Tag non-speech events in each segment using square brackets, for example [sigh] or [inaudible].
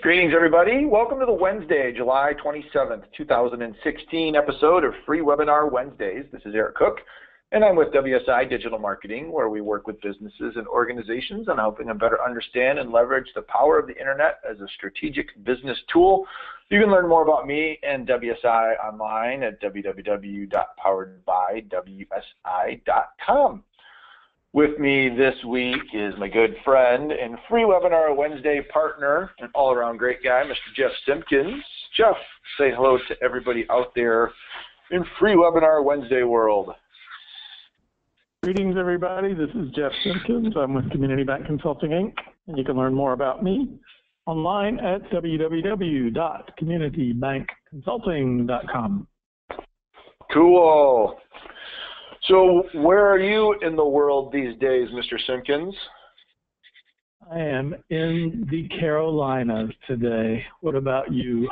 Greetings, everybody. Welcome to the Wednesday, July 27th, 2016 episode of Free Webinar Wednesdays. This is Eric Cook, and I'm with WSI Digital Marketing, where we work with businesses and organizations on helping them better understand and leverage the power of the internet as a strategic business tool. You can learn more about me and WSI online at www.poweredbywsi.com. With me this week is my good friend and free webinar Wednesday partner and all around great guy, Mr. Jeff Simpkins. Jeff, say hello to everybody out there in free webinar Wednesday world. Greetings, everybody. This is Jeff Simpkins. I'm with Community Bank Consulting, Inc., and you can learn more about me online at www.communitybankconsulting.com. Cool. So where are you in the world these days, Mr. Simpkins? I am in the Carolinas today. What about you?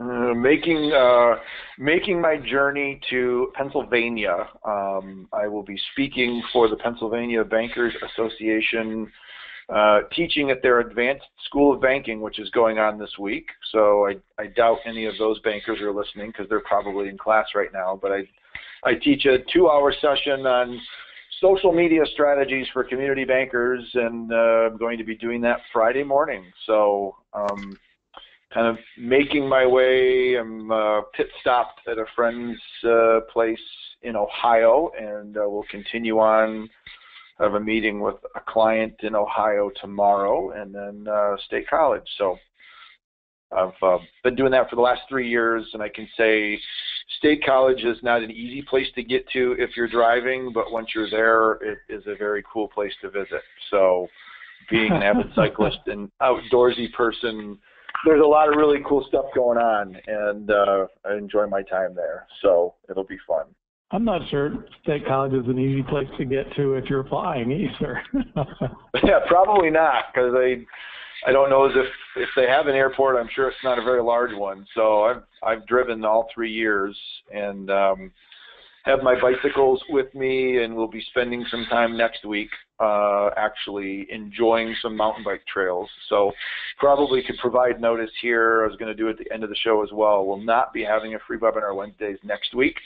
Uh, making uh, making my journey to Pennsylvania. Um, I will be speaking for the Pennsylvania Bankers Association, uh, teaching at their Advanced School of Banking, which is going on this week. So I, I doubt any of those bankers are listening because they're probably in class right now. But I I teach a two-hour session on social media strategies for community bankers, and uh, I'm going to be doing that Friday morning. So, um, kind of making my way. I'm uh, pit stopped at a friend's uh, place in Ohio, and uh, we'll continue on. I have a meeting with a client in Ohio tomorrow, and then uh, State College. So I've uh, been doing that for the last three years, and I can say State College is not an easy place to get to if you're driving, but once you're there, it is a very cool place to visit. So, being an avid [laughs] cyclist and outdoorsy person, there's a lot of really cool stuff going on, and uh, I enjoy my time there. So it'll be fun. I'm not sure State College is an easy place to get to if you're flying either. [laughs] [laughs] yeah, probably not, because I I don't know as if if they have an airport. I'm sure it's not a very large one. So I've I've driven all three years and um, have my bicycles with me, and we'll be spending some time next week uh, actually enjoying some mountain bike trails. So probably could provide notice here. I was going to do it at the end of the show as well. We'll not be having a free webinar Wednesdays next week.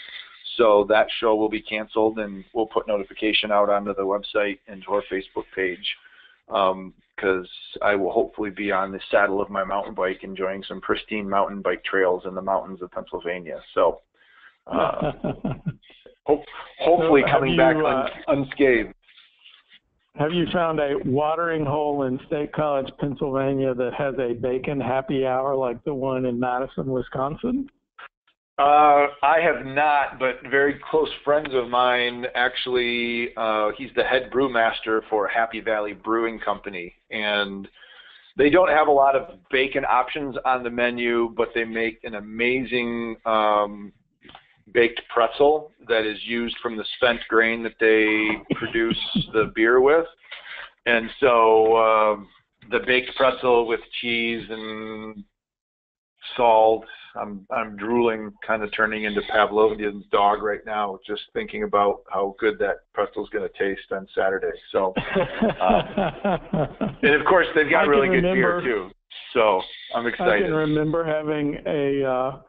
So that show will be canceled, and we'll put notification out onto the website and to our Facebook page because um, I will hopefully be on the saddle of my mountain bike enjoying some pristine mountain bike trails in the mountains of Pennsylvania. So uh, [laughs] hope, hopefully so coming you, back un, uh, unscathed. Have you found a watering hole in State College, Pennsylvania that has a bacon happy hour like the one in Madison, Wisconsin? Uh, I have not, but very close friends of mine actually. Uh, he's the head brewmaster for Happy Valley Brewing Company, and they don't have a lot of bacon options on the menu, but they make an amazing um, baked pretzel that is used from the spent grain that they produce [laughs] the beer with, and so um, the baked pretzel with cheese and salt I'm I'm drooling, kind of turning into Pavlovian's dog right now, just thinking about how good that pretzel's going to taste on Saturday. So, uh, and of course they've got really good remember, beer too. So I'm excited. I can remember having a uh,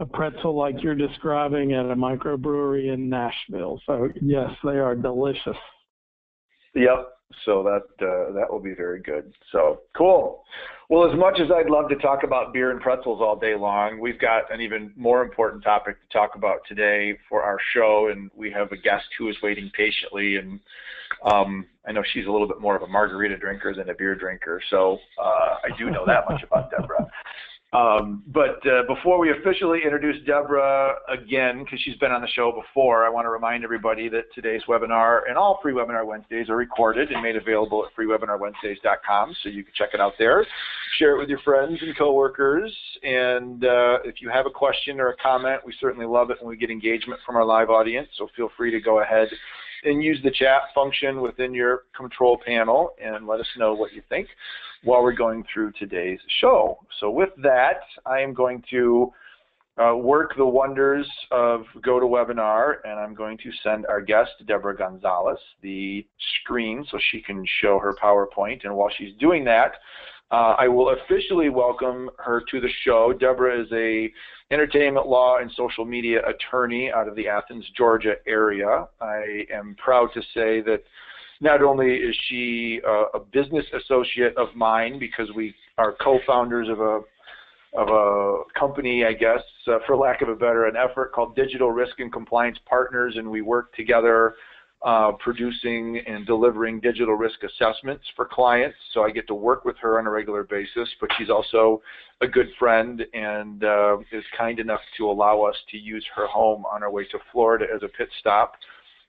a pretzel like you're describing at a microbrewery in Nashville. So yes, they are delicious. Yep. So that uh, that will be very good. So cool. Well, as much as I'd love to talk about beer and pretzels all day long, we've got an even more important topic to talk about today for our show, and we have a guest who is waiting patiently. And um, I know she's a little bit more of a margarita drinker than a beer drinker, so uh, I do know that much about Deborah. [laughs] Um, but uh, before we officially introduce Deborah again, because she's been on the show before, I want to remind everybody that today's webinar and all free webinar Wednesdays are recorded and made available at freewebinarwednesdays.com, so you can check it out there. Share it with your friends and coworkers, and uh, if you have a question or a comment, we certainly love it when we get engagement from our live audience. So feel free to go ahead and use the chat function within your control panel and let us know what you think while we're going through today's show. So with that, I am going to uh, work the wonders of GoToWebinar, and I'm going to send our guest, Deborah Gonzalez, the screen so she can show her PowerPoint. And while she's doing that, Uh, I will officially welcome her to the show. Deborah is a entertainment law and social media attorney out of the Athens, Georgia area. I am proud to say that not only is she uh, a business associate of mine because we are co-founders of a of a company, I guess, uh, for lack of a better, an effort called Digital Risk and Compliance Partners, and we work together uh, producing and delivering digital risk assessments for clients. So I get to work with her on a regular basis, but she's also a good friend and uh, is kind enough to allow us to use her home on our way to Florida as a pit stop.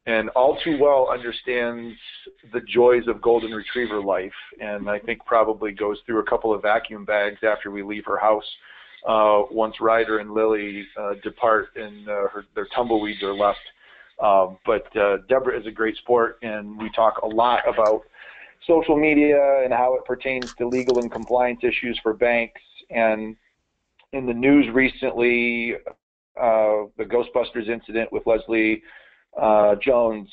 And all too well understands the joys of golden retriever life, and I think probably goes through a couple of vacuum bags after we leave her house uh, once Ryder and Lily uh, depart and uh, her, their tumbleweeds are left um, but uh, Deborah is a great sport, and we talk a lot about social media and how it pertains to legal and compliance issues for banks. And in the news recently, uh, the Ghostbusters incident with Leslie uh, Jones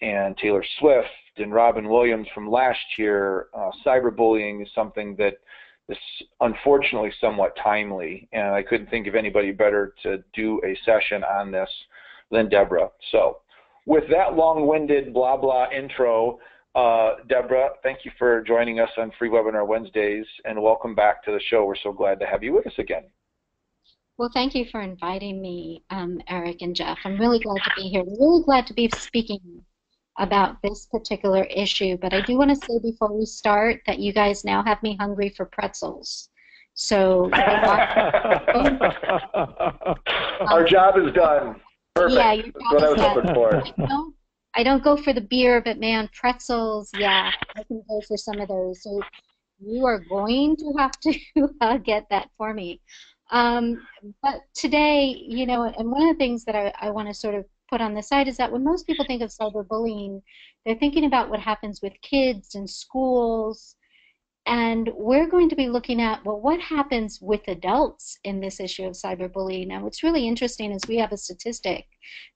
and Taylor Swift and Robin Williams from last year, uh, cyberbullying is something that is unfortunately somewhat timely, and I couldn't think of anybody better to do a session on this than Deborah. So, with that long-winded blah blah intro, uh, Deborah, thank you for joining us on Free Webinar Wednesdays, and welcome back to the show. We're so glad to have you with us again. Well, thank you for inviting me, um, Eric and Jeff. I'm really glad to be here. Really glad to be speaking about this particular issue. But I do want to say before we start that you guys now have me hungry for pretzels. So [laughs] our job is done. Perfect. Yeah, That's what I was hoping for. I don't, I don't go for the beer, but man, pretzels, yeah, I can go for some of those. So you are going to have to uh, [laughs] get that for me. Um, but today, you know, and one of the things that I, I want to sort of put on the side is that when most people think of cyberbullying, they're thinking about what happens with kids and schools, and we're going to be looking at, well, what happens with adults in this issue of cyberbullying? Now, what's really interesting is we have a statistic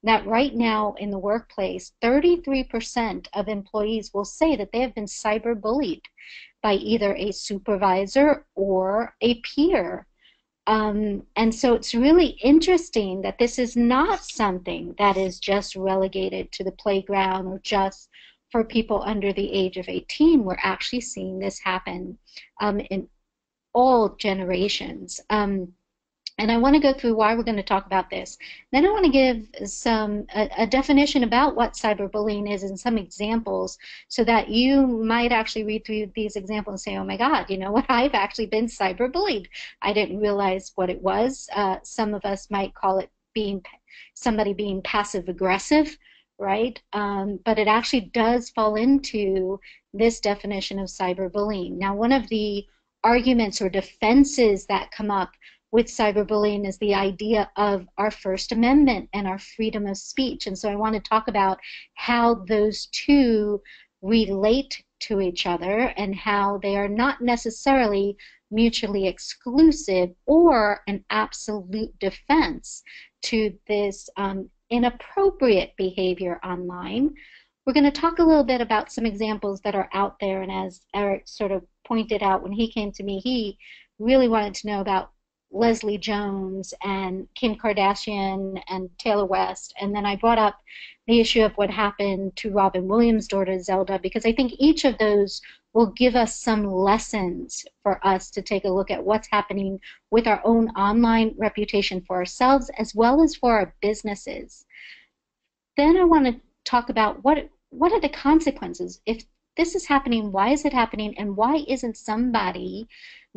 that right now in the workplace, 33% of employees will say that they have been cyberbullied by either a supervisor or a peer. Um, and so it's really interesting that this is not something that is just relegated to the playground or just for people under the age of 18, we're actually seeing this happen um, in all generations. Um, and I want to go through why we're going to talk about this. Then I want to give some a, a, definition about what cyberbullying is and some examples, so that you might actually read through these examples and say, "Oh my God, you know what? [laughs] I've actually been cyberbullied. I didn't realize what it was." Uh, some of us might call it being somebody being passive aggressive right? Um, but it actually does fall into this definition of cyberbullying. Now, one of the arguments or defenses that come up with cyberbullying is the idea of our First Amendment and our freedom of speech. And so I want to talk about how those two relate to each other and how they are not necessarily mutually exclusive or an absolute defense to this um, inappropriate behavior online. We're going to talk a little bit about some examples that are out there, and as Eric sort of pointed out when he came to me, he really wanted to know about Leslie Jones and Kim Kardashian and Taylor West, and then I brought up the issue of what happened to Robin Williams' daughter Zelda because I think each of those will give us some lessons for us to take a look at what's happening with our own online reputation for ourselves as well as for our businesses. Then I want to talk about what what are the consequences if this is happening, why is it happening, and why isn't somebody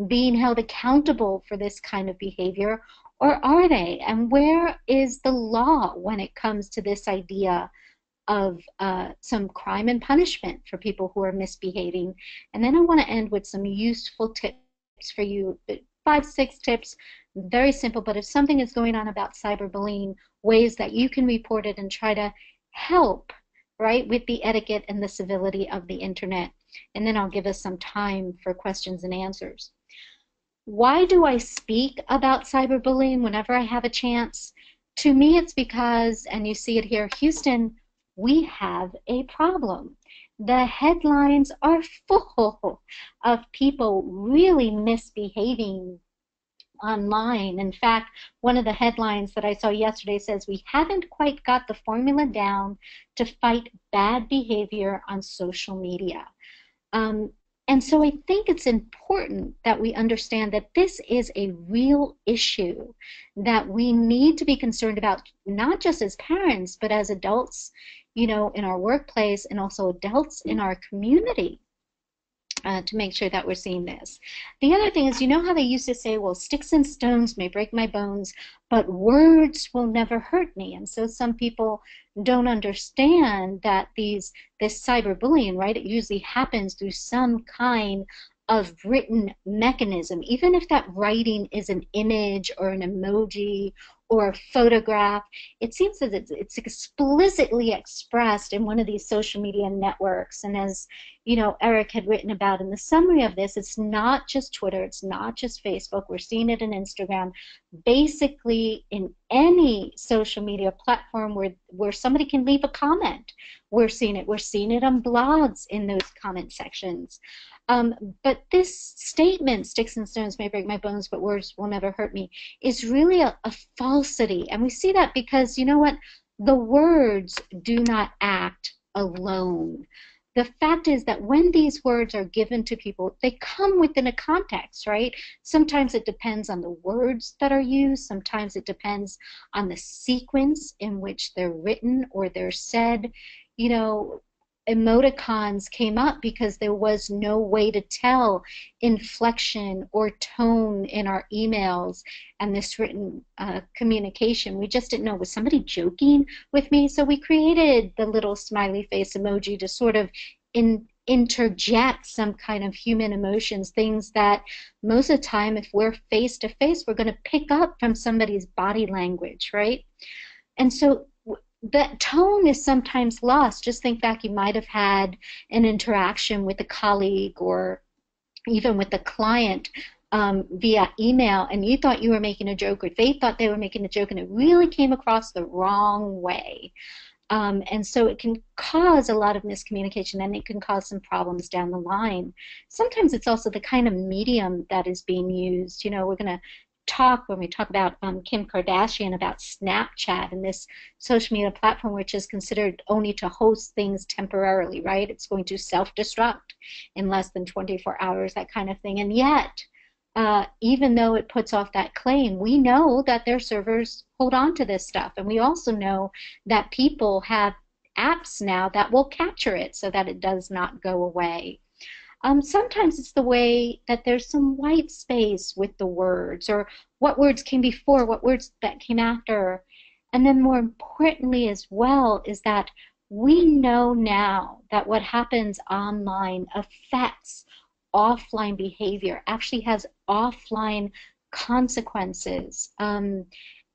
being held accountable for this kind of behavior, or are they? And where is the law when it comes to this idea of uh, some crime and punishment for people who are misbehaving. And then I want to end with some useful tips for you. Five, six tips, very simple, but if something is going on about cyberbullying, ways that you can report it and try to help, right, with the etiquette and the civility of the internet. And then I'll give us some time for questions and answers. Why do I speak about cyberbullying whenever I have a chance? To me, it's because, and you see it here, Houston we have a problem. the headlines are [laughs] full of people really misbehaving online. In fact, one of the headlines that I saw yesterday says we haven't quite got the formula down to fight bad behavior on social media. Um, and so I think it's important that we understand that this is a real issue that we need to be concerned about, not just as parents, but as adults, you know, in our workplace and also adults in our community uh, to make sure that we're seeing this. The other thing is, you know how they used to say, well, sticks and stones may break my bones, but words will never hurt me. And so some people don't understand that these this cyberbullying, right? It usually happens through some kind of written mechanism, even if that writing is an image or an emoji or a photograph. It seems that it's, it's explicitly expressed in one of these social media networks. And as you know, Eric had written about in the summary of this, it's not just Twitter, it's not just Facebook. We're seeing it in Instagram. Basically, in any social media platform where where somebody can leave a comment, we're seeing it. We're seeing it on blogs in those comment sections. Um, but this statement, sticks and stones may break my bones, but words will never hurt me, is really a, a falsity. And we see that because, you know what? The words do not act alone. The fact is that when these words are given to people, they come within a context, right? Sometimes it depends on the words that are used, sometimes it depends on the sequence in which they're written or they're said. You know, emoticons came up because there was no way to tell inflection or tone in our emails and this written uh, communication. We just didn't know was somebody joking with me, so we created the little smiley face emoji to sort of in, interject some kind of human emotions, things that most of the time, if we're face to face, we're going to pick up from somebody's body language, right? And so that tone is sometimes lost. Just think back, you might have had an interaction with a colleague or even with a client um, via email, and you thought you were making a joke, or they thought they were making a joke, and it really came across the wrong way. Um, and so it can cause a lot of miscommunication and it can cause some problems down the line. Sometimes it's also the kind of medium that is being used. You know, we're going to talk when we talk about um, Kim Kardashian about Snapchat and this social media platform, which is considered only to host things temporarily, right? It's going to self-destruct in less than 24 hours, that kind of thing. And yet, uh, even though it puts off that claim, we know that their servers hold on to this stuff, and we also know that people have apps now that will capture it so that it does not go away. Um, sometimes it's the way that there's some white space with the words, or what words came before, what words that came after. And then more importantly as well is that we know now that what happens online affects offline behavior, actually has offline consequences. Um,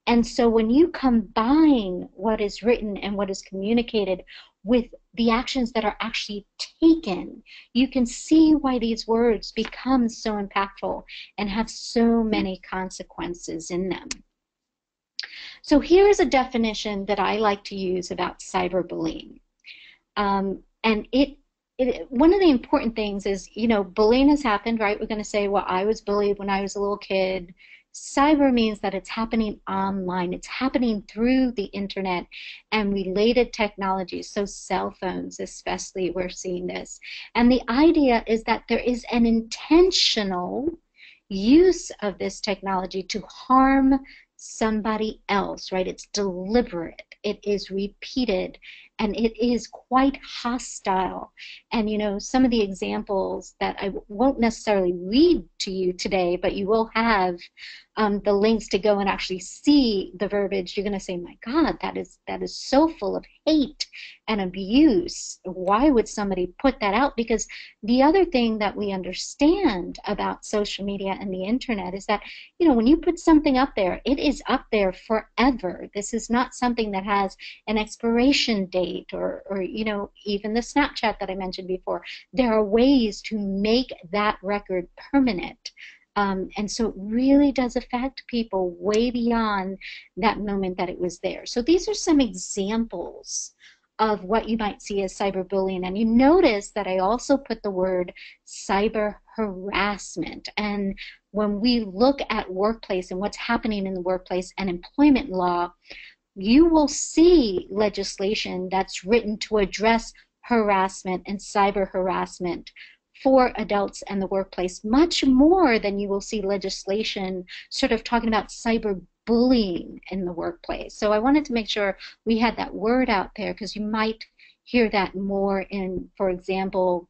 and so when you combine what is written and what is communicated with the actions that are actually taken, you can see why these words become so impactful and have so many consequences in them. So here's a definition that I like to use about cyberbullying. Um, and it, it, one of the important things is, you know, bullying has happened, right? We're going to say, well, I was bullied when I was a little kid. Cyber means that it's happening online. It's happening through the internet and related technologies. So cell phones, especially, we're seeing this. And the idea is that there is an intentional use of this technology to harm somebody else, right? It's deliberate. It is repeated and it is quite hostile. And you know, some of the examples that I won't necessarily read to you today, but you will have um, the links to go and actually see the verbiage. You're going to say, "My God, that is that is so full of hate and abuse. Why would somebody put that out?" Because the other thing that we understand about social media and the internet is that you know when you put something up there, it is up there forever. This is not something that has an expiration date or, or you know even the Snapchat that I mentioned before. There are ways to make that record permanent. Um, and so it really does affect people way beyond that moment that it was there. So these are some examples of what you might see as cyberbullying. And you notice that I also put the word cyber harassment. And when we look at workplace and what's happening in the workplace and employment law, you will see legislation that's written to address harassment and cyber harassment for adults and the workplace much more than you will see legislation sort of talking about cyber bullying in the workplace. So I wanted to make sure we had that word out there because you might hear that more in, for example,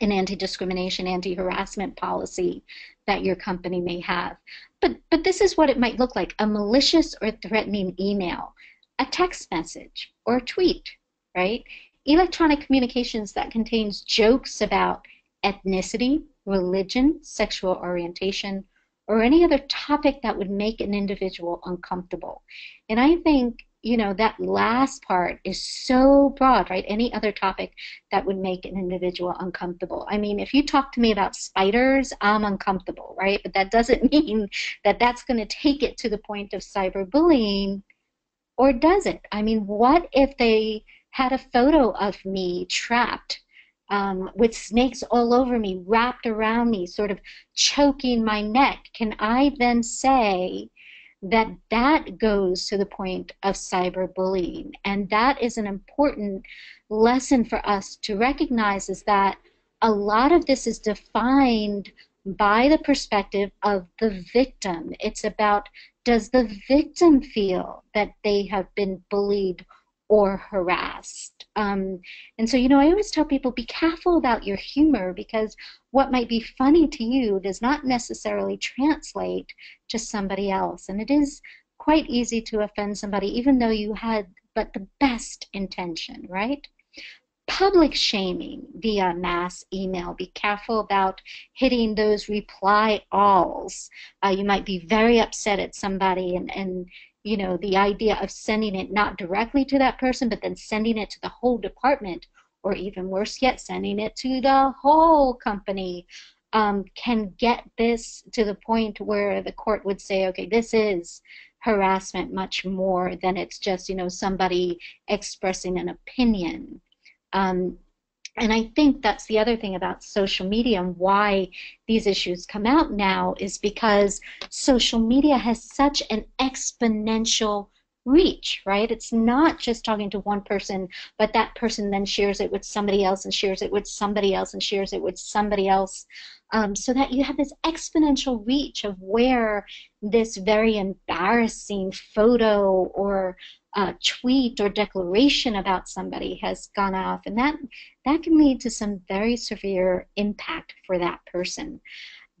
an anti-discrimination, anti-harassment policy that your company may have. But, but this is what it might look like, a malicious or threatening email, a text message, or a tweet, right? Electronic communications that contains jokes about ethnicity, religion, sexual orientation, or any other topic that would make an individual uncomfortable. And I think, you know, that last part is so broad, right? Any other topic that would make an individual uncomfortable. I mean, if you talk to me about spiders, I'm uncomfortable, right? But that doesn't [laughs] mean that that's going to take it to the point of cyberbullying, or does it? I mean, what if they had a photo of me trapped um, with snakes all over me, wrapped around me, sort of choking my neck, can I then say that that goes to the point of cyberbullying? And that is an important lesson for us to recognize is that a lot of this is defined by the perspective of the victim. It's about does the victim feel that they have been bullied or harassed. Um, and so, you know, I always tell people be careful about your humor because what might be funny to you does not necessarily translate to somebody else. And it is quite easy to offend somebody even though you had but the best intention, right? Public shaming via mass email. Be careful about hitting those reply alls. Uh, you might be very upset at somebody and, and you know, the idea of sending it not directly to that person, but then sending it to the whole department, or even worse yet, sending it to the whole company, um, can get this to the point where the court would say, okay, this is harassment much more than it's just, you know, somebody expressing an opinion. Um, and I think that's the other thing about social media and why these issues come out now is because social media has such an exponential reach, right? It's not just talking to one person, but that person then shares it with somebody else and shares it with somebody else and shares it with somebody else. Um, so that you have this exponential reach of where this very embarrassing photo or uh, tweet or declaration about somebody has gone off, and that that can lead to some very severe impact for that person.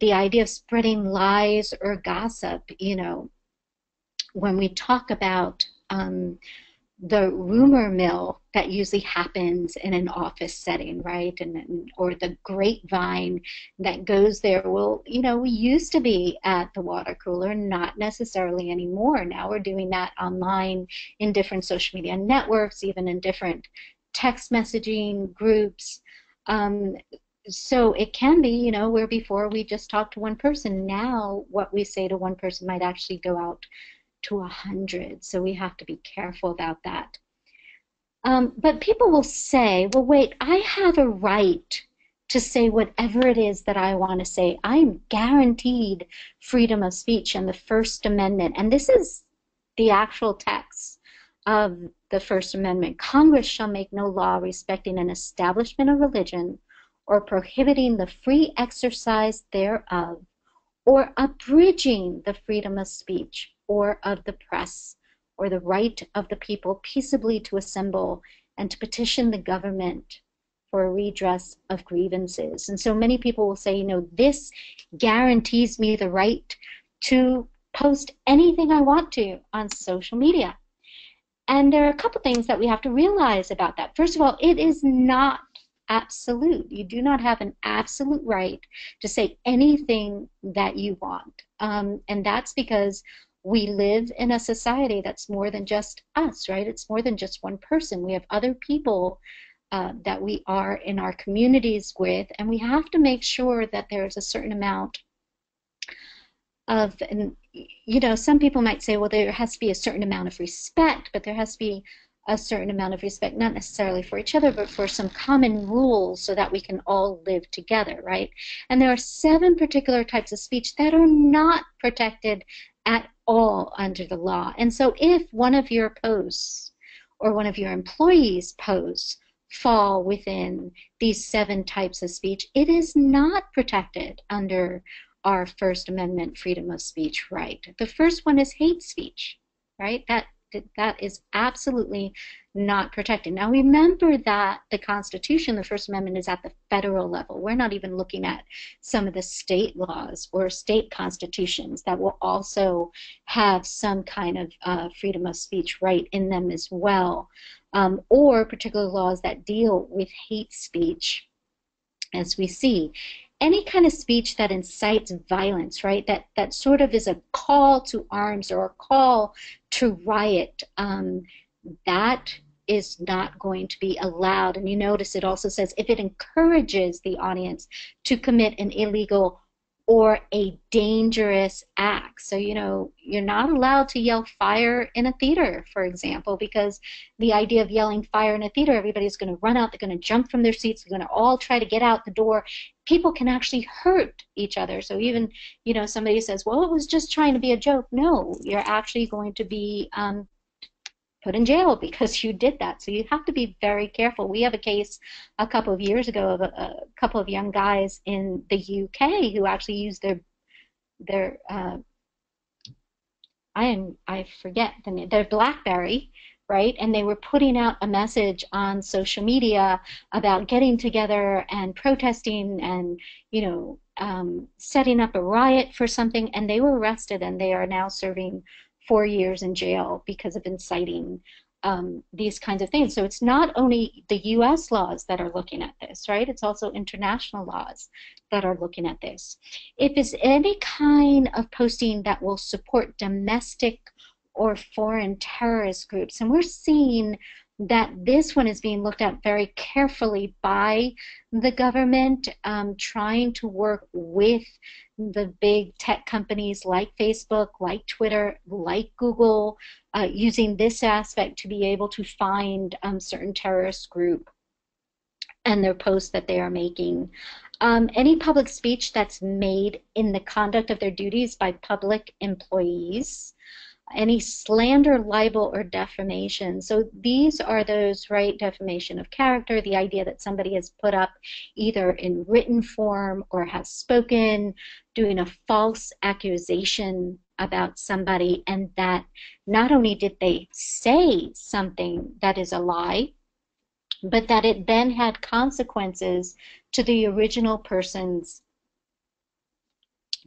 The idea of spreading lies or gossip, you know, when we talk about um, the rumor mill that usually happens in an office setting, right? And, and, or the grapevine that goes there. Well, you know, we used to be at the water cooler, not necessarily anymore. Now we're doing that online in different social media networks, even in different text messaging groups. Um, so it can be, you know, where before we just talked to one person, now what we say to one person might actually go out to 100. So we have to be careful about that. Um, but people will say, well, wait, I have a right to say whatever it is that I want to say. I'm guaranteed freedom of speech and the First Amendment. And this is the actual text of the First Amendment. Congress shall make no law respecting an establishment of religion or prohibiting the free exercise thereof or abridging the freedom of speech or of the press, or the right of the people peaceably to assemble and to petition the government for a redress of grievances. And so many people will say, you know, this guarantees me the right to post anything I want to on social media. And there are a couple things that we have to realize about that. First of all, it is not absolute. You do not have an absolute right to say anything that you want. Um, and that's because we live in a society that's more than just us, right? It's more than just one person. We have other people uh, that we are in our communities with, and we have to make sure that there's a certain amount of, and you know, some people might say, well, there has to be a certain amount of respect, but there has to be a certain amount of respect, not necessarily for each other, but for some common rules so that we can all live together, right? And there are seven particular types of speech that are not protected at all under the law. And so if one of your posts or one of your employees' posts fall within these seven types of speech, it is not protected under our First Amendment freedom of speech right. The first one is hate speech, right? That that is absolutely not protected. Now remember that the Constitution, the First Amendment, is at the federal level. We're not even looking at some of the state laws or state constitutions that will also have some kind of uh, freedom of speech right in them as well, um, or particular laws that deal with hate speech, as we see any kind of speech that incites violence, right? That that sort of is a call to arms or a call to riot. Um, that is not going to be allowed. And you notice it also says if it encourages the audience to commit an illegal or a dangerous act. So, you know, you're not allowed to yell fire in a theater, for example, because the idea of yelling fire in a theater, everybody's going to run out, they're going to jump from their seats, they're going to all try to get out the door. People can actually hurt each other. So, even, you know, somebody says, well, it was just trying to be a joke. No, you're actually going to be um, put in jail [laughs] because you did that. So you have to be very careful. We have a case a couple of years ago of a, a couple of young guys in the UK who actually used their their uh, I am I forget the name their BlackBerry right? And they were putting out a message on social media about getting together and protesting and, you know, um, setting up a riot for something, and they were arrested and they are now serving four years in jail because of inciting um, these kinds of things. So it's not only the U.S. laws that are looking at this, right? It's also international laws that are looking at this. If it's any kind of posting that will support domestic or foreign terrorist groups, and we're seeing that this one is being looked at very carefully by the government, um, trying to work with the big tech companies like Facebook, like Twitter, like Google, uh, using this aspect to be able to find um, certain terrorist group and their posts that they are making. Um, any public speech that's made in the conduct of their duties by public employees any slander, libel, or defamation. So these are those, right, defamation of character, the idea that somebody has put up either in written form or has spoken, doing a false accusation about somebody, and that not only did they say something that is a lie, but that it then had consequences to the original person's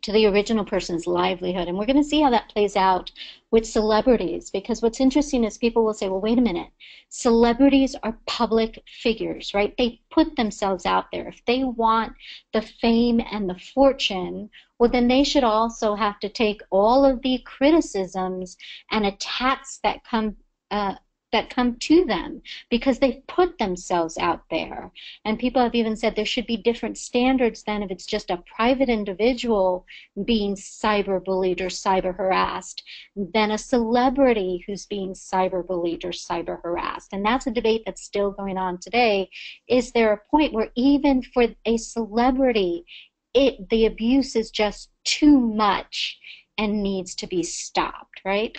to the original person's livelihood. And we're going to see how that plays out with celebrities because what's interesting is people will say, well, wait a minute. Celebrities are public figures, right? They put themselves out there. If they want the fame and the fortune, well, then they should also have to take all of the criticisms and attacks that come uh, that come to them because they've put themselves out there. And people have even said there should be different standards than if it's just a private individual being cyberbullied or cyber harassed than a celebrity who's being cyberbullied or cyber harassed. And that's a debate that's still going on today. Is there a point where even for a celebrity, it, the abuse is just too much and needs to be stopped, right?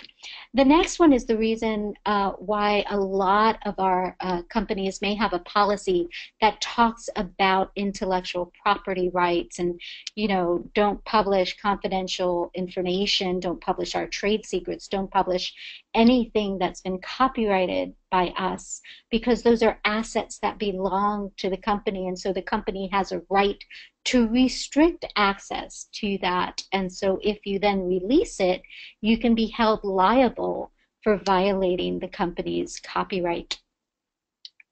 The next one is the reason uh, why a lot of our uh, companies may have a policy that talks about intellectual property rights and, you know, don't publish confidential information, don't publish our trade secrets, don't publish anything that's been copyrighted by us because those are assets that belong to the company and so the company has a right to restrict access to that. And so if you then release it, you can be held liable for violating the company's copyright.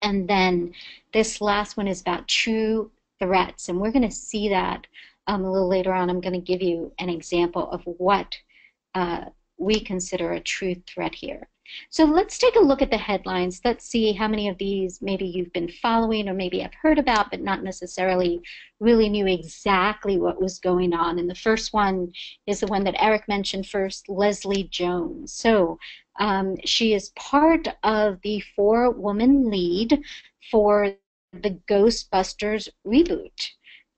And then this last one is about true threats. And we're going to see that um, a little later on. I'm going to give you an example of what uh, we consider a true threat here. So let's take a look at the headlines. Let's see how many of these maybe you've been following or maybe have heard about, but not necessarily really knew exactly what was going on. And the first one is the one that Eric mentioned first, Leslie Jones. So um, she is part of the four-woman lead for the Ghostbusters reboot.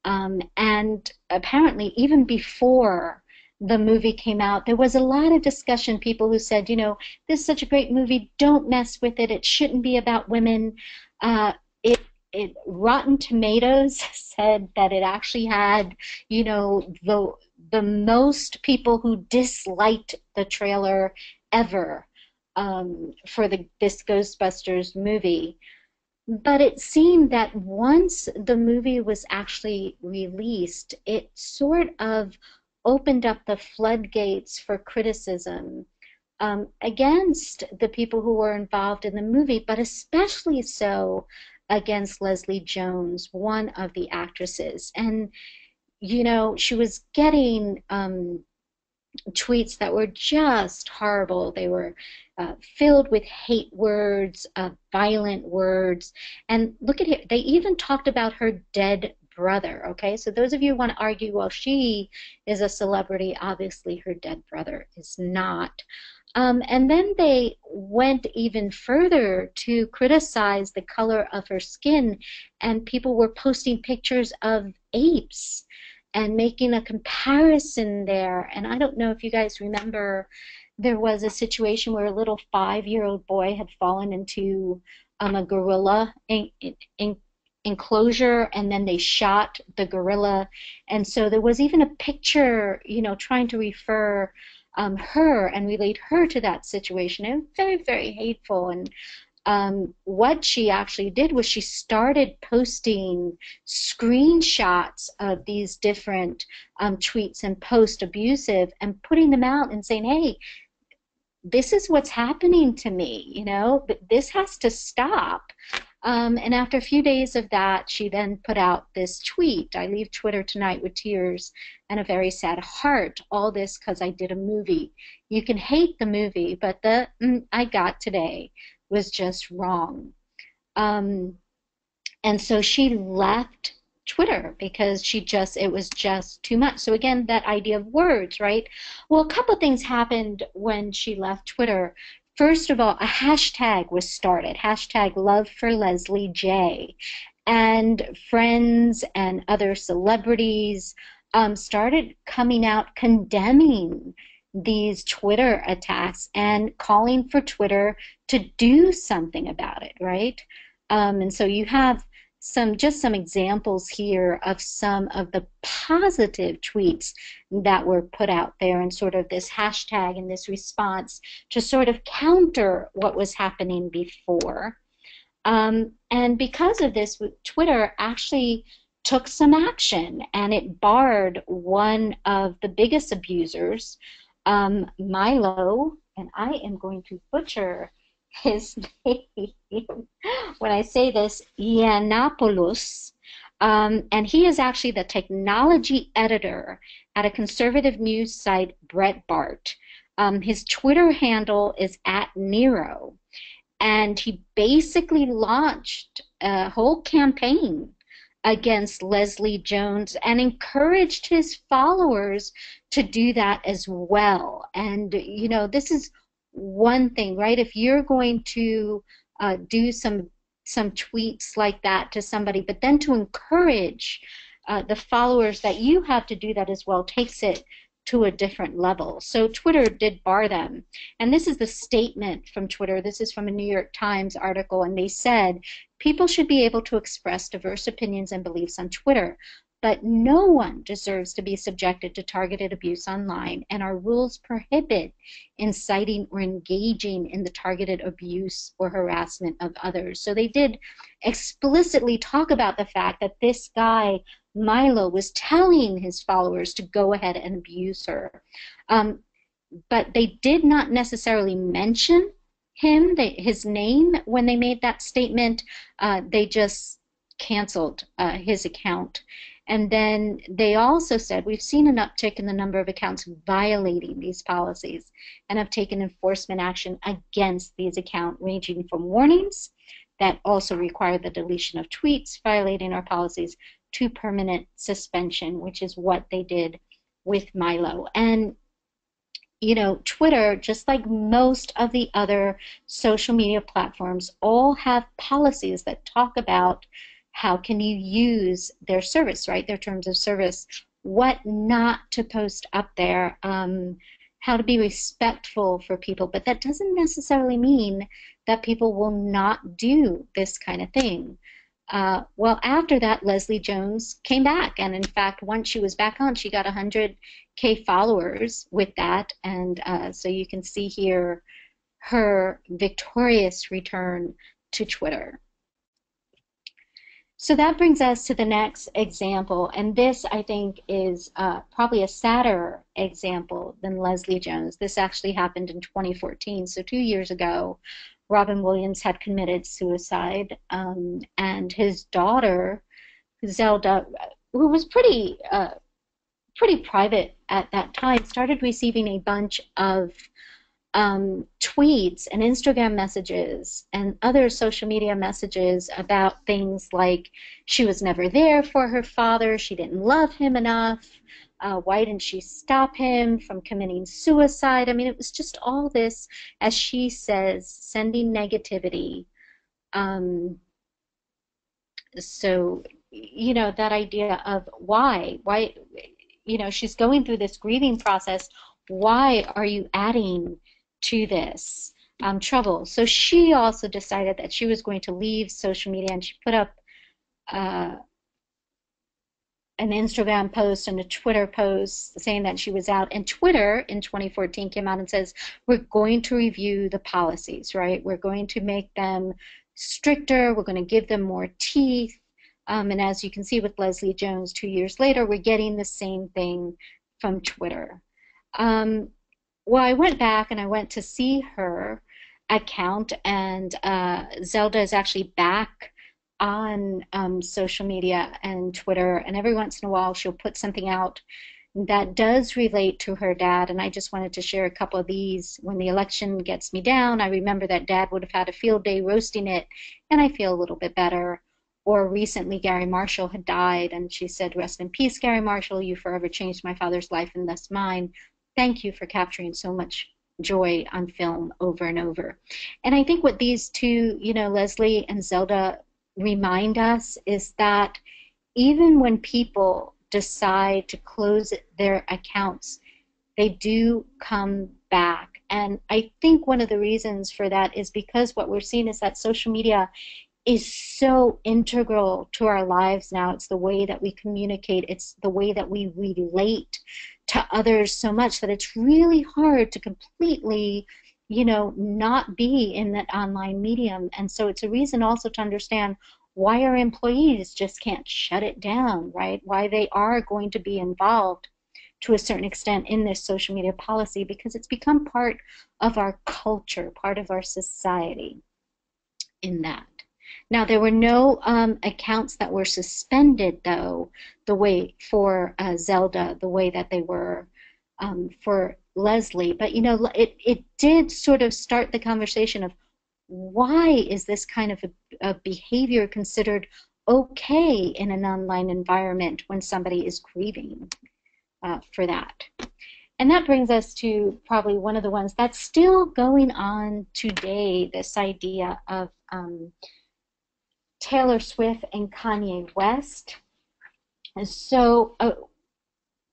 Um, and apparently, even before the movie came out, there was a lot of discussion. People who said, you know, this is such a great movie, don't mess with it. It shouldn't be about women. Uh, it it Rotten Tomatoes [laughs] said that it actually had, you know, the the most people who disliked the trailer ever um, for the this Ghostbusters movie. But it seemed that once the movie was actually released, it sort of opened up the floodgates for criticism um, against the people who were involved in the movie, but especially so against Leslie Jones, one of the actresses. And, you know, she was getting um, tweets that were just horrible. They were uh, filled with hate words, uh, violent words. And look at it, they even talked about her dead brother. Okay, so those of you who want to argue, well, she is a celebrity, obviously her dead brother is not. Um, and then they went even further to criticize the color of her skin, and people were posting pictures of apes and making a comparison there. And I don't know if you guys remember, there was a situation where a little five year old boy had fallen into um, a gorilla in, in, enclosure and then they shot the gorilla. And so there was even a picture you know trying to refer um, her and relate her to that situation. And very very hateful. And um, what she actually did was she started posting screenshots of these different um, tweets and post abusive and putting them out and saying hey this is what's happening to me you know but this has to stop um, and after a few days of that, she then put out this tweet I leave Twitter tonight with tears and a very sad heart. All this because I did a movie. You can hate the movie, but the mm, I got today was just wrong. Um, and so she left Twitter because she just it was just too much. So again, that idea of words, right? Well, a couple things happened when she left Twitter. First of all, a hashtag was started, hashtag love for Leslie J. And friends and other celebrities um, started coming out condemning these Twitter attacks and calling for Twitter to do something about it, right? Um, and so you have some just some examples here of some of the positive tweets that were put out there and sort of this hashtag and this response to sort of counter what was happening before. Um, and because of this, Twitter actually took some action and it barred one of the biggest abusers, um, Milo, and I am going to butcher [laughs] his name when I say this, Yiannopoulos, um, and he is actually the technology editor at a conservative news site, Breitbart. Um, his Twitter handle is at Nero, and he basically launched a whole campaign against Leslie Jones and encouraged his followers to do that as well. And, you know, this is one thing, right? If you're going to uh, do some some tweets like that to somebody, but then to encourage uh, the followers that you have to do that as well takes it to a different level. So Twitter did bar them. And this is the statement from Twitter. This is from a New York Times article, and they said people should be able to express diverse opinions and beliefs on Twitter. But no one deserves to be subjected to targeted abuse online, and our rules prohibit inciting or engaging in the targeted abuse or harassment of others. So they did explicitly talk about the fact that this guy, Milo, was telling his followers to go ahead and abuse her. Um, but they did not necessarily mention him, they, his name, when they made that statement. Uh, they just canceled uh, his account And then they also said we've seen an uptick in the number of accounts violating these policies and have taken enforcement action against these accounts, ranging from warnings that also require the deletion of tweets violating our policies to permanent suspension, which is what they did with Milo. And you know, Twitter, just like most of the other social media platforms, all have policies that talk about how can you use their service, right? Their terms of service, what not to post up there, um, how to be respectful for people. But that doesn't necessarily mean that people will not do this kind of thing. Uh, well, after that, Leslie Jones came back, and in fact, once she was back on, she got 100k followers with that, and uh, so you can see here her victorious return to Twitter. So that brings us to the next example, and this I think is uh, probably a sadder example than Leslie Jones. This actually happened in 2014, so two years ago. Robin Williams had committed suicide, um, and his daughter, Zelda, who was pretty uh, pretty private at that time, started receiving a bunch of um, tweets and Instagram messages and other social media messages about things like she was never there for her father, she didn't love him enough, uh, why didn't she stop him from committing suicide? I mean, it was just all this, as she says, sending negativity. Um, so, you know, that idea of why, why, you know, she's going through this grieving process. Why are you adding to this um, trouble. So she also decided that she was going to leave social media and she put up uh, an Instagram post and a Twitter post saying that she was out. And Twitter in 2014 came out and says, we're going to review the policies, right? We're going to make them stricter. We're going to give them more teeth. Um, and as you can see with Leslie Jones two years later, we're getting the same thing from Twitter. Um, well, I went back and I went to see her account, and uh, Zelda is actually back on um, social media and Twitter, and every once in a while she'll put something out that does relate to her dad, and I just wanted to share a couple of these. When the election gets me down, I remember that dad would have had a field day roasting it, and I feel a little bit better. Or recently, Garry Marshall had died, and she said, Rest in peace, Garry Marshall. You forever changed my father's life and thus mine thank you for capturing so much joy on film over and over. And I think what these two, you know, Leslie and Zelda remind us is that even when people decide to close their accounts, they do come back. And I think one of the reasons for that is because what we're seeing is that social media is so integral to our lives now. It's the way that we communicate, it's the way that we relate to others so much that it's really hard to completely you know not be in that online medium. And so it's a reason also to understand why our employees just can't shut it down right? Why they are going to be involved to a certain extent in this social media policy because it's become part of our culture part of our society in that now, there were no um, accounts that were suspended, though, the way for uh, Zelda, the way that they were um, for Leslie. But, you know, it, it did sort of start the conversation of why is this kind of a, a behavior considered okay in an online environment when somebody is grieving uh, for that? And that brings us to probably one of the ones that's still going on today, this idea of um, Taylor Swift and Kanye West. So uh,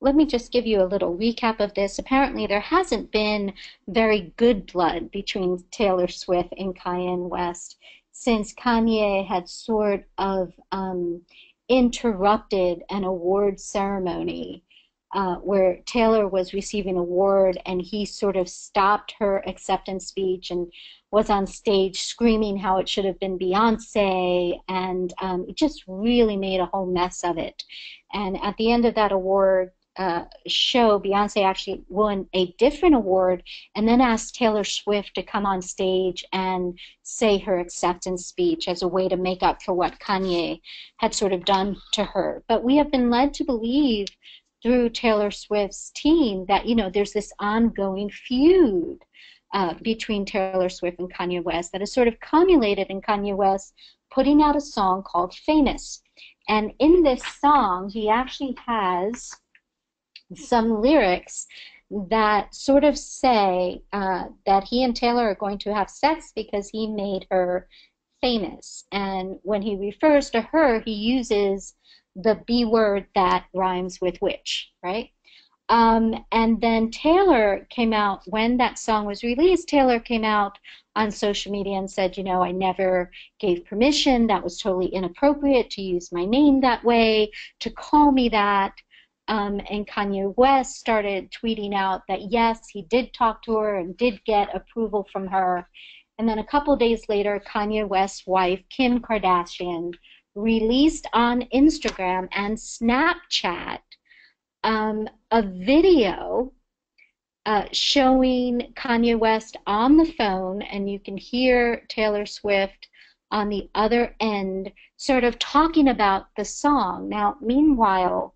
let me just give you a little recap of this. Apparently, there hasn't been very good blood between Taylor Swift and Kanye West since Kanye had sort of um, interrupted an award ceremony uh, where Taylor was receiving an award and he sort of stopped her acceptance speech and was on stage screaming how it should have been Beyonce, and um, it just really made a whole mess of it. And at the end of that award uh, show, Beyonce actually won a different award and then asked Taylor Swift to come on stage and say her acceptance speech as a way to make up for what Kanye had sort of done to her. But we have been led to believe through Taylor Swift's team that, you know, there's this ongoing feud. Uh, between Taylor Swift and Kanye West that has sort of culminated in Kanye West putting out a song called Famous. And in this song, he actually has some lyrics that sort of say uh, that he and Taylor are going to have sex because he made her famous. And when he refers to her, he uses the B word that rhymes with which, right? Um, and then Taylor came out, when that song was released, Taylor came out on social media and said, you know, I never gave permission. That was totally inappropriate to use my name that way, to call me that. Um, and Kanye West started tweeting out that yes, he did talk to her and did get approval from her. And then a couple days later, Kanye West's wife, Kim Kardashian, released on Instagram and Snapchat um, a video uh, showing Kanye West on the phone, and you can hear Taylor Swift on the other end, sort of talking about the song. Now, meanwhile,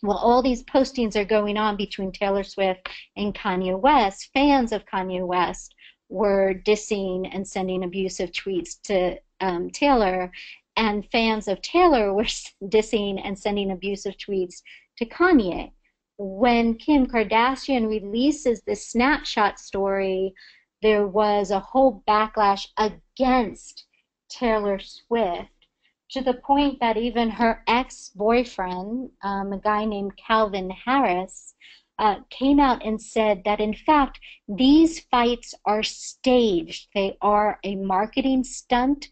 while all these postings are going on between Taylor Swift and Kanye West, fans of Kanye West were dissing and sending abusive tweets to um, Taylor, and fans of Taylor [laughs] were dissing and sending abusive tweets to Kanye. When Kim Kardashian releases this Snapchat story, there was a whole backlash against Taylor Swift to the point that even her ex-boyfriend, um, a guy named Calvin Harris, uh, came out and said that in fact these fights are staged. They are a marketing stunt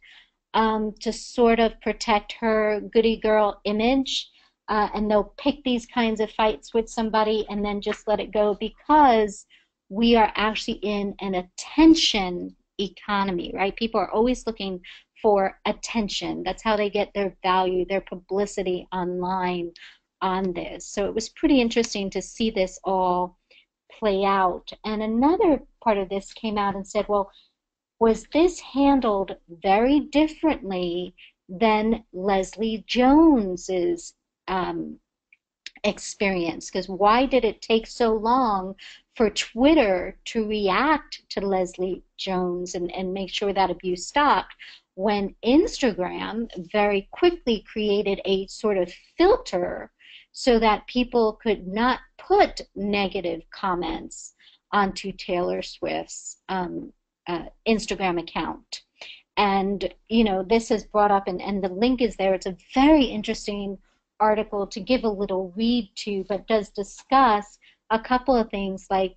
um, to sort of protect her goody girl image. Uh, and they'll pick these kinds of fights with somebody and then just let it go because we are actually in an attention economy, right? People are always looking for attention. That's how they get their value, their publicity online on this. So it was pretty interesting to see this all play out. And another part of this came out and said, well, was this handled very differently than Leslie Jones's um, experience? Because why did it take so long for Twitter to react to Leslie Jones and, and make sure that abuse stopped? when Instagram very quickly created a sort of filter so that people could not put negative comments onto Taylor Swift's um, uh, Instagram account. And, you know, this is brought up, and, and the link is there. It's a very interesting article to give a little read to, but does discuss a couple of things like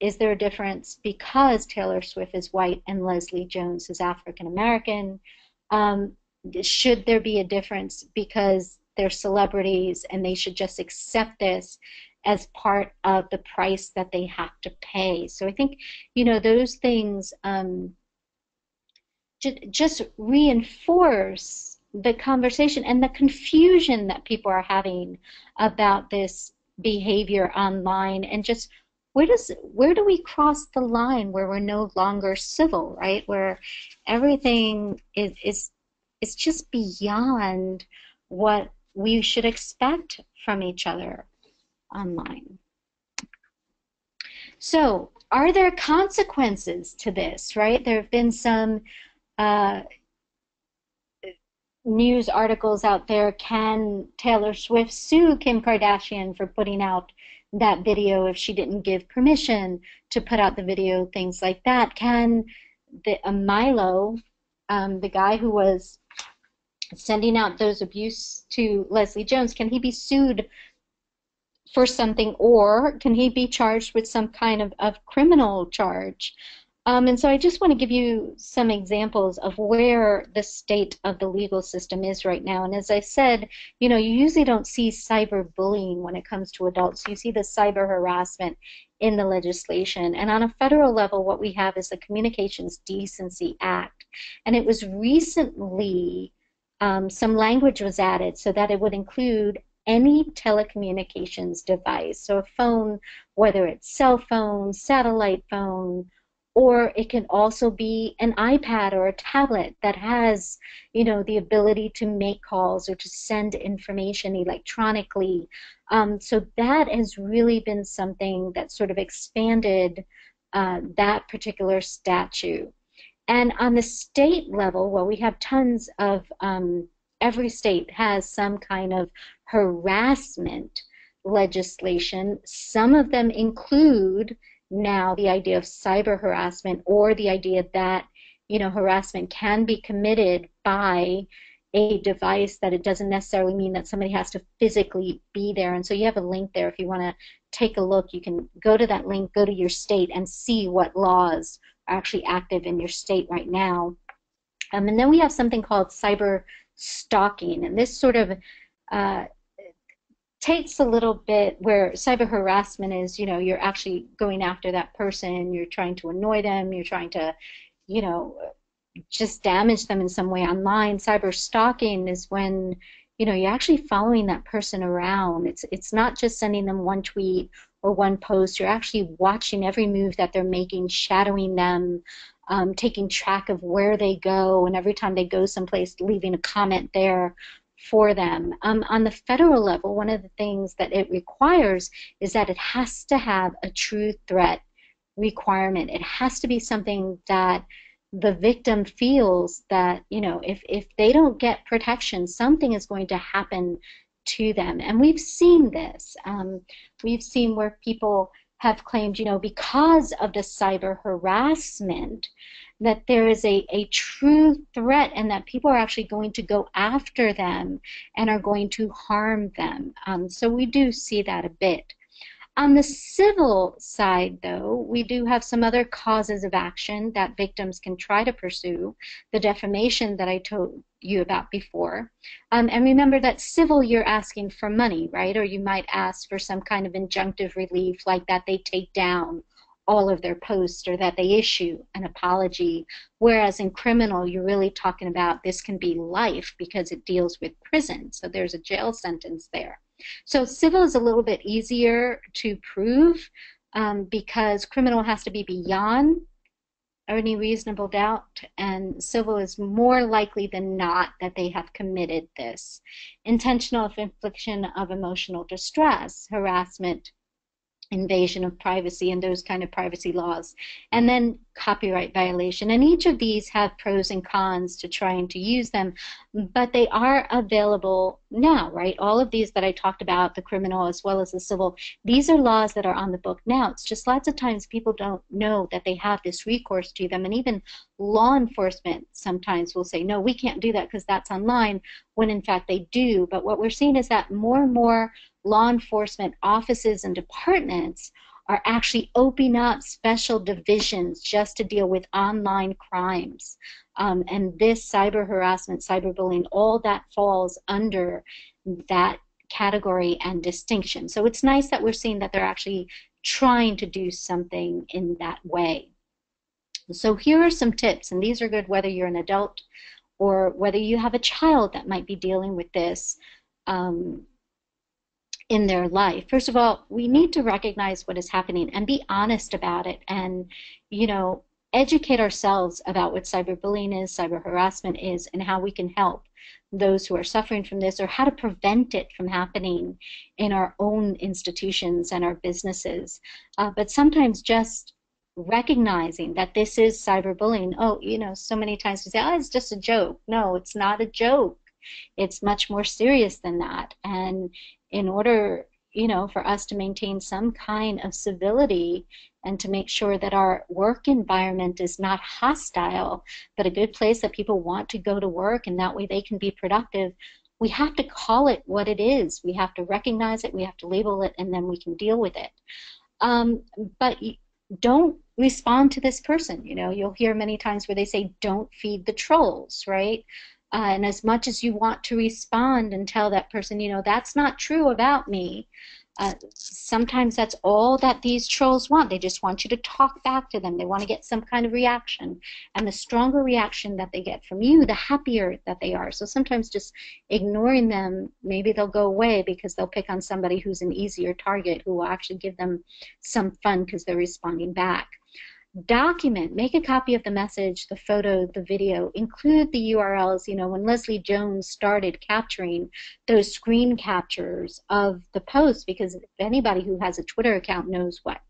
is there a difference because Taylor Swift is white and Leslie Jones is African American? Um, should there be a difference because they're celebrities and they should just accept this as part of the price that they have to pay? So I think, you know, those things um, just reinforce the conversation and the confusion that people are having about this behavior online and just where does where do we cross the line where we're no longer civil, right? Where everything is is is just beyond what we should expect from each other online. So, are there consequences to this, right? There have been some uh, news articles out there. Can Taylor Swift sue Kim Kardashian for putting out that video if she didn't give permission to put out the video, things like that. Can the uh, Milo, um, the guy who was sending out those abuse to Leslie Jones, can he be sued for something, or can he be charged with some kind of, of criminal charge? Um, and so I just want to give you some examples of where the state of the legal system is right now. And as I said, you know, you usually don't see cyberbullying when it comes to adults. You see the cyber harassment in the legislation. And on a federal level, what we have is the Communications Decency Act. And it was recently, um, some language was added so that it would include any telecommunications device. So a phone, whether it's cell phone, satellite phone, or it can also be an iPad or a tablet that has, you know, the ability to make calls or to send information electronically. Um, so that has really been something that sort of expanded uh, that particular statute. And on the state level, well, we have tons of, um, every state has some kind of harassment legislation. Some of them include now the idea of cyber harassment or the idea that you know harassment can be committed by a device that it doesn't necessarily mean that somebody has to physically be there. And so you have a link there. If you want to take a look you can go to that link go to your state and see what laws are actually active in your state right now. Um, and then we have something called cyber stalking and this sort of uh, takes a little bit where cyber harassment is, you know, you're actually going after that person, you're trying to annoy them, you're trying to, you know, just damage them in some way online. Cyber stalking is when, you know, you're actually following that person around. It's it's not just sending them one tweet or one post. You're actually watching every move that they're making, shadowing them, um, taking track of where they go, and every time they go someplace, leaving a comment there for them. Um, on the federal level, one of the things that it requires is that it has to have a true threat requirement. It has to be something that the victim feels that, you know, if, if they don't get protection, something is going to happen to them. And we've seen this. Um, we've seen where people have claimed, you know, because of the cyber harassment, that there is a, a true threat and that people are actually going to go after them and are going to harm them. Um, so we do see that a bit. On the civil side, though, we do have some other causes of action that victims can try to pursue. The defamation that I told you about before. Um, and remember that civil, you're asking for money, right? Or you might ask for some kind of injunctive relief, like that they take down all of their posts or that they issue an apology. Whereas in criminal, you're really talking about this can be life because it deals with prison. So there's a jail sentence there. So civil is a little bit easier to prove um, because criminal has to be beyond any reasonable doubt, and civil is more likely than not that they have committed this. Intentional infliction of emotional distress, harassment, invasion of privacy and those kind of privacy laws, and then copyright violation. And each of these have pros and cons to trying to use them, but they are available now, right? All of these that I talked about, the criminal as well as the civil, these are laws that are on the book now. It's just lots of times people don't know that they have this recourse to them, and even law enforcement sometimes will say, no, we can't do that because that's online, when in fact they do. But what we're seeing is that more and more law enforcement offices and departments are actually opening up special divisions just to deal with online crimes. Um, and this cyber harassment, cyberbullying, all that falls under that category and distinction. So it's nice that we're seeing that they're actually trying to do something in that way. So here are some tips, and these are good whether you're an adult or whether you have a child that might be dealing with this. Um, in their life. First of all, we need to recognize what is happening and be honest about it and, you know, educate ourselves about what cyberbullying is, cyber harassment is, and how we can help those who are suffering from this or how to prevent it from happening in our own institutions and our businesses. Uh, but sometimes just recognizing that this is cyberbullying. Oh, you know, so many times we say, oh, it's just a joke. No, it's not a joke. It's much more serious than that. And in order you know, for us to maintain some kind of civility and to make sure that our work environment is not hostile, but a good place that people want to go to work and that way they can be productive, we have to call it what it is. We have to recognize it, we have to label it, and then we can deal with it. Um, but don't respond to this person. You know, you'll hear many times where they say, don't feed the trolls, right? Uh, and as much as you want to respond and tell that person, you know, that's not true about me, uh, sometimes that's all that these trolls want. They just want you to talk back to them. They want to get some kind of reaction. And the stronger reaction that they get from you, the happier that they are. So sometimes just ignoring them, maybe they'll go away because they'll pick on somebody who's an easier target who will actually give them some fun because they're responding back document, make a copy of the message, the photo, the video, include the URLs. You know, when Leslie Jones started capturing those screen captures of the posts, because anybody who has a Twitter account knows what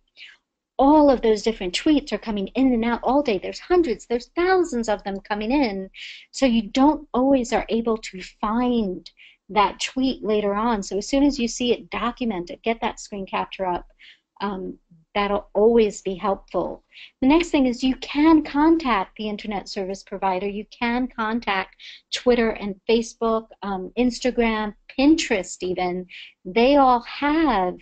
all of those different tweets are coming in and out all day. There's hundreds, there's thousands of them coming in. So you don't always are able to find that tweet later on. So as soon as you see it, document it, get that screen capture up. Um, that'll always be helpful. The next thing is you can contact the internet service provider. You can contact Twitter and Facebook, um, Instagram, Pinterest even. They all have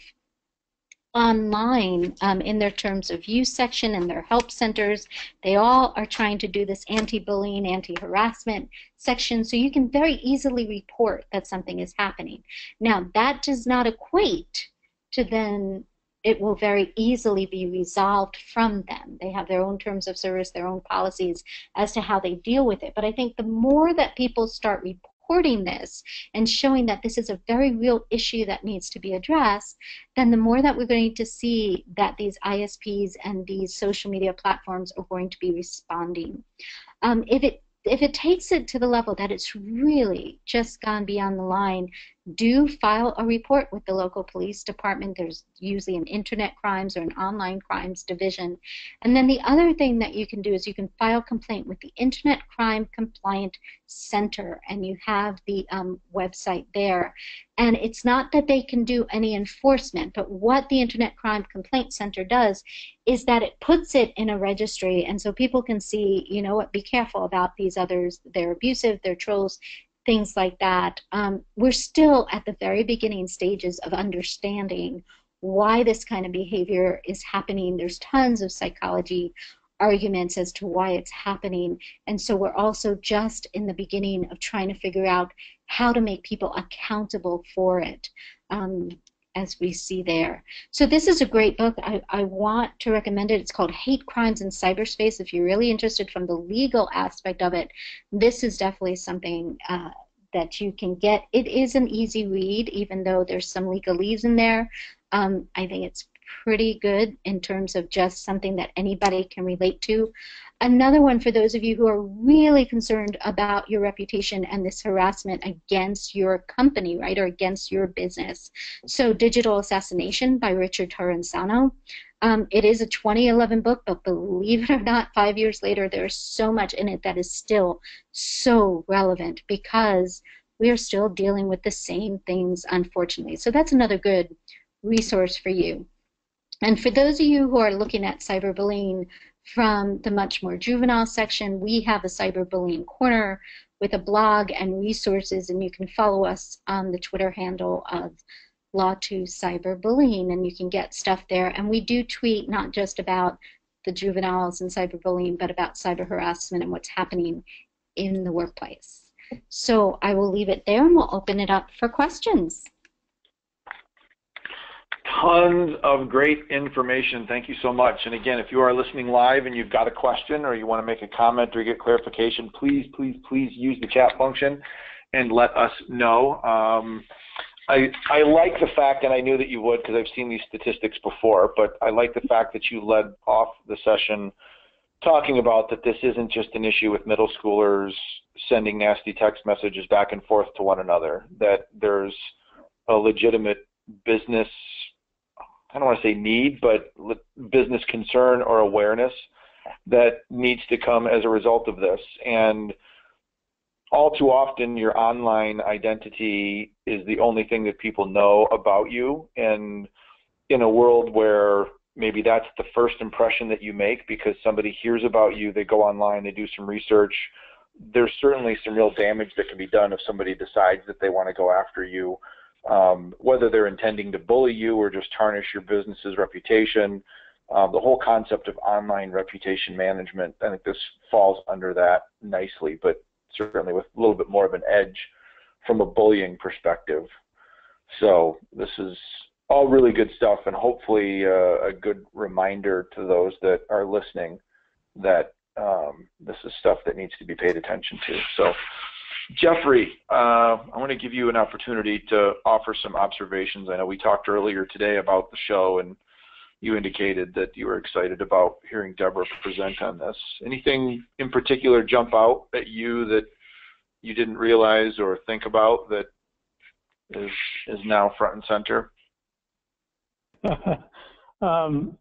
online um, in their terms of use section and their help centers. They all are trying to do this anti-bullying, anti-harassment section so you can very easily report that something is happening. Now that does not equate to then it will very easily be resolved from them. They have their own terms of service, their own policies as to how they deal with it. But I think the more that people start reporting this and showing that this is a very real issue that needs to be addressed, then the more that we're going to see that these ISPs and these social media platforms are going to be responding. Um, if it if it takes it to the level that it's really just gone beyond the line, do file a report with the local police department. There's usually an internet crimes or an online crimes division. And then the other thing that you can do is you can file complaint with the Internet Crime Complaint Center, and you have the um, website there. And it's not that they can do any enforcement, but what the Internet Crime Complaint Center does is that it puts it in a registry, and so people can see, you know what, be careful about these others. They're abusive, they're trolls, things like that. Um, we're still at the very beginning stages of understanding why this kind of behavior is happening. There's tons of psychology arguments as to why it's happening. And so we're also just in the beginning of trying to figure out how to make people accountable for it. Um, as we see there. So this is a great book. I, I want to recommend it. It's called Hate Crimes in Cyberspace. If you're really interested from the legal aspect of it, this is definitely something uh, that you can get. It is an easy read, even though there's some legalese in there. Um, I think it's pretty good in terms of just something that anybody can relate to. Another one for those of you who are really concerned about your reputation and this harassment against your company, right, or against your business. So, Digital Assassination by Richard Torrenzano. Um, it is a 2011 book, but believe it or not, five years later, there's so much in it that is still so relevant because we are still dealing with the same things, unfortunately. So, that's another good resource for you. And for those of you who are looking at cyberbullying from the much more juvenile section, we have a cyberbullying corner with a blog and resources, and you can follow us on the Twitter handle of Law 2 Cyberbullying, and you can get stuff there. And we do tweet not just about the juveniles and cyberbullying, but about cyber harassment and what's happening in the workplace. So I will leave it there, and we'll open it up for questions tons of great information. Thank you so much. And again, if you are listening live and you've got a question or you want to make a comment or get clarification, please, please, please use the chat function and let us know. Um, I, I like the fact, and I knew that you would because I've seen these statistics before, but I like the fact that you led off the session talking about that this isn't just an issue with middle schoolers sending nasty text messages back and forth to one another, that there's a legitimate business I don't want to say need, but business concern or awareness that needs to come as a result of this. And all too often, your online identity is the only thing that people know about you. And in a world where maybe that's the first impression that you make because somebody hears about you, they go online, they do some research. There's certainly some real damage that can be done if somebody decides that they want to go after you um, whether they're intending to bully you or just tarnish your business's reputation. Um, the whole concept of online reputation management, I think this falls under that nicely. But certainly with a little bit more of an edge from a bullying perspective. So this is all really good stuff, and hopefully uh, a good reminder to those that are listening that um, this is stuff that needs to be paid attention to. So, Jeffrey, uh, I want to give you an opportunity to offer some observations. I know we talked earlier today about the show, and you indicated that you were excited about hearing Deborah present on this. Anything in particular jump out at you that you didn't realize or think about that is is now front and center? [laughs] um,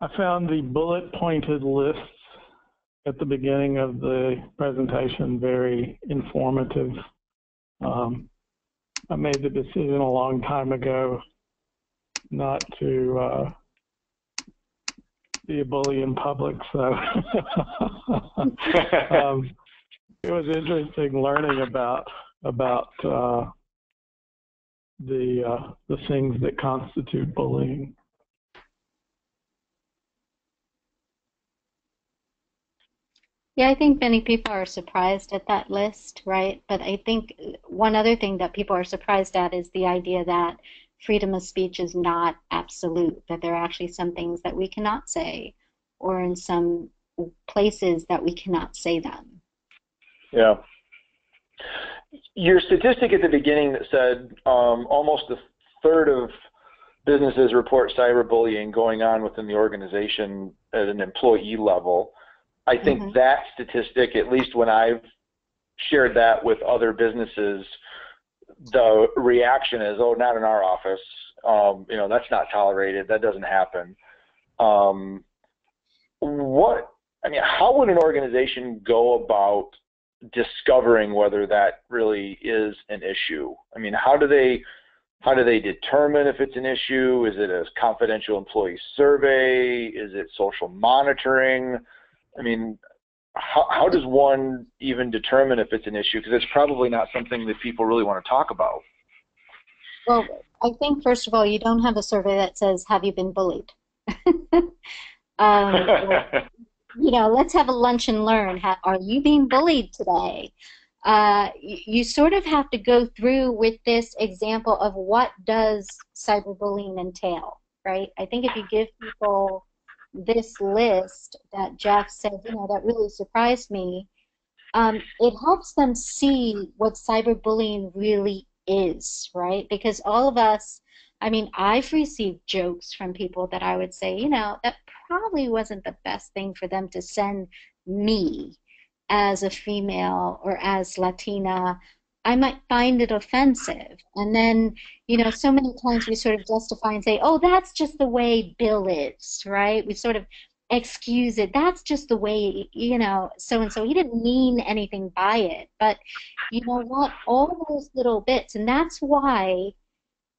I found the bullet pointed lists at the beginning of the presentation very informative. Um, I made the decision a long time ago not to uh, be a bully in public, so [laughs] um, it was interesting learning about about uh, the uh, the things that constitute bullying. Yeah, I think many people are surprised at that list, right? But I think one other thing that people are surprised at is the idea that freedom of speech is not absolute, that there are actually some things that we cannot say, or in some places that we cannot say them. Yeah. Your statistic at the beginning that said um, almost a third of businesses report cyberbullying going on within the organization at an employee level. I think mm-hmm. that statistic, at least when I've shared that with other businesses, the reaction is, "Oh, not in our office. Um, you know, that's not tolerated. That doesn't happen." Um, what I mean, how would an organization go about discovering whether that really is an issue? I mean, how do they how do they determine if it's an issue? Is it a confidential employee survey? Is it social monitoring? I mean, how, how does one even determine if it's an issue? Because it's probably not something that people really want to talk about. Well, I think first of all, you don't have a survey that says, "Have you been bullied?" [laughs] um, [laughs] you know, let's have a lunch and learn. are you being bullied today? Uh, you, you sort of have to go through with this example of what does cyberbullying entail, right? I think if you give people this list that Jeff said, you know, that really surprised me, um, it helps them see what cyberbullying really is, right? Because all of us, I mean, I've received jokes from people that I would say, you know, that probably wasn't the best thing for them to send me as a female or as Latina I might find it offensive. And then, you know, so many times we sort of justify and say, oh, that's just the way Bill is, right? We sort of excuse it. That's just the way, you know, so and so. He didn't mean anything by it. But you know what? All those little bits, and that's why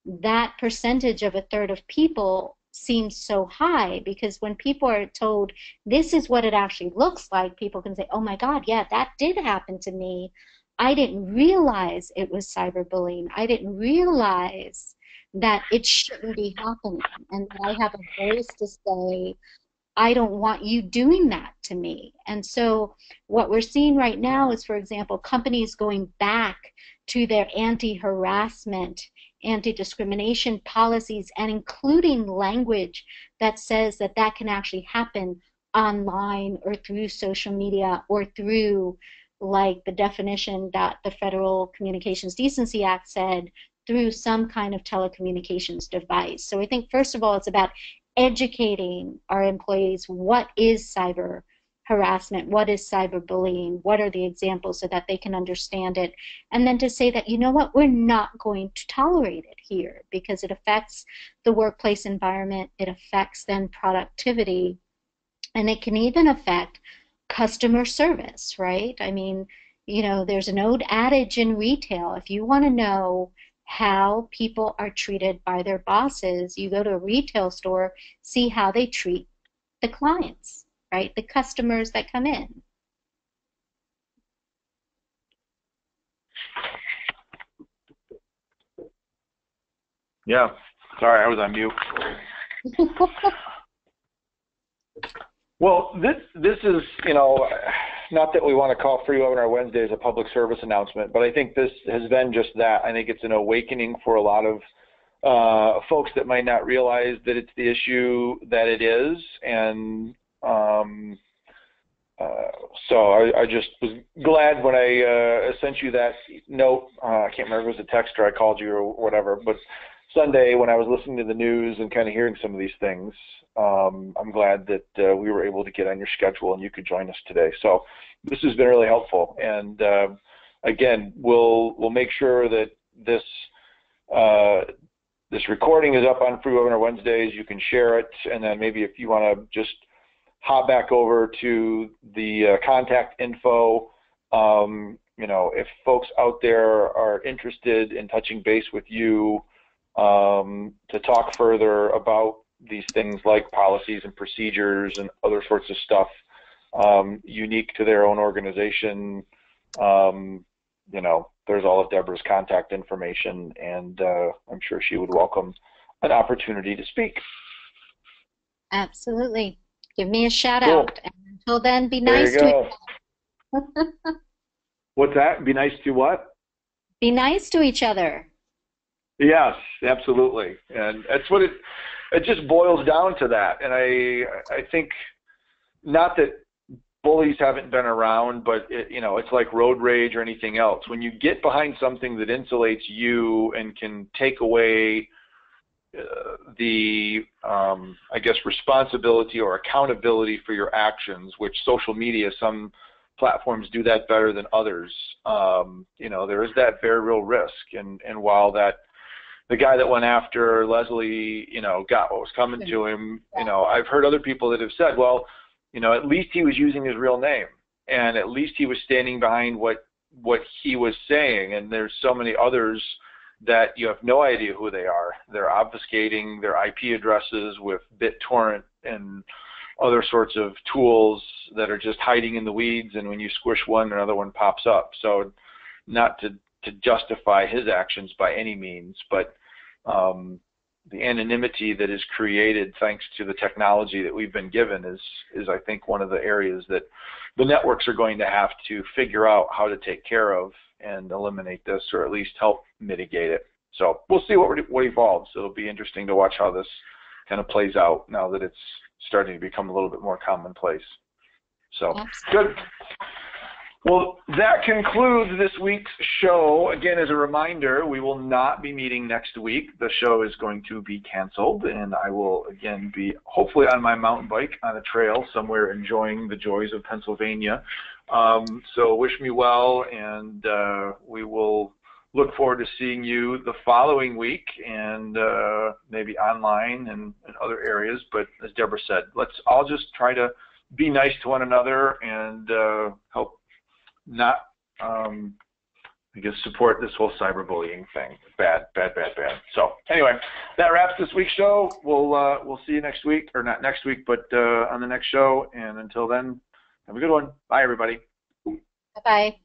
that percentage of a third of people seems so high because when people are told this is what it actually looks like, people can say, oh my God, yeah, that did happen to me. I didn't realize it was cyberbullying. I didn't realize that it shouldn't be happening. And I have a voice to say, I don't want you doing that to me. And so what we're seeing right now is, for example, companies going back to their anti-harassment, anti-discrimination policies and including language that says that that can actually happen online or through social media or through like the definition that the Federal Communications Decency Act said through some kind of telecommunications device. So I think first of all it's about educating our employees what is cyber harassment, what is cyberbullying, what are the examples so that they can understand it, and then to say that, you know what, we're not going to tolerate it here because it affects the workplace environment, it affects then productivity, and it can even affect customer service, right? I mean, you know, there's an old adage in retail if you want to know how people are treated by their bosses, you go to a retail store, see how they treat the clients, right? The customers that come in. Yeah. Sorry, I was on mute. [laughs] Well, this this is you know not that we want to call Free Webinar Wednesdays a public service announcement, but I think this has been just that. I think it's an awakening for a lot of uh, folks that might not realize that it's the issue that it is, and um, uh, so I, I, just was glad when I uh, sent you that note. Uh, I can't remember if it was a text or I called you or whatever, but Sunday when I was listening to the news and kind of hearing some of these things, um, I'm glad that uh, we were able to get on your schedule and you could join us today. So this has been really helpful. And uh, again, we'll we'll make sure that this uh, this recording is up on Free Webinar Wednesdays. You can share it, and then maybe if you want to just hop back over to the uh, contact info. Um, you know, if folks out there are interested in touching base with you um, to talk further about these things like policies and procedures and other sorts of stuff um, unique to their own organization, um, you know, there's all of Deborah's contact information, and uh, I'm sure she would welcome an opportunity to speak. Absolutely. Give me a shout Cool. out. And until then, be There nice you to go. each other. [laughs] What's that? Be nice to what? be nice to each other. Yes, absolutely, and that's what it. It just boils down to that, and I I think not that bullies haven't been around, but it, you know it's like road rage or anything else. When you get behind something that insulates you and can take away uh, the um, I guess responsibility or accountability for your actions, which social media some platforms do that better than others. Um, you know there is that very real risk, and and while that the guy that went after Leslie, you know, got what was coming to him. You know, I've heard other people that have said, well, you know, at least he was using his real name, and at least he was standing behind what what he was saying. And there's so many others that you have no idea who they are. They're obfuscating their IP addresses with BitTorrent and other sorts of tools that are just hiding in the weeds. And when you squish one, another one pops up. So, not to to justify his actions by any means, but um, the anonymity that is created thanks to the technology that we've been given is is I think one of the areas that the networks are going to have to figure out how to take care of and eliminate this, or at least help mitigate it. So we'll see what what evolves. It'll be interesting to watch how this kind of plays out now that it's starting to become a little bit more commonplace. So Absolutely. good. Well, that concludes this week's show. Again, as a reminder, we will not be meeting next week. The show is going to be canceled, and I will again be hopefully on my mountain bike on a trail somewhere enjoying the joys of Pennsylvania. Um, so wish me well, and uh, we will look forward to seeing you the following week and uh, maybe online and, and other areas. But as Deborah said, let's all just try to be nice to one another and uh, help not, um, I guess, support this whole cyberbullying thing. Bad, bad, bad, bad. So anyway, that wraps this week's show. We'll uh, we'll see you next week, or not next week, but uh, on the next show. And until then, have a good one. Bye, everybody. Bye bye.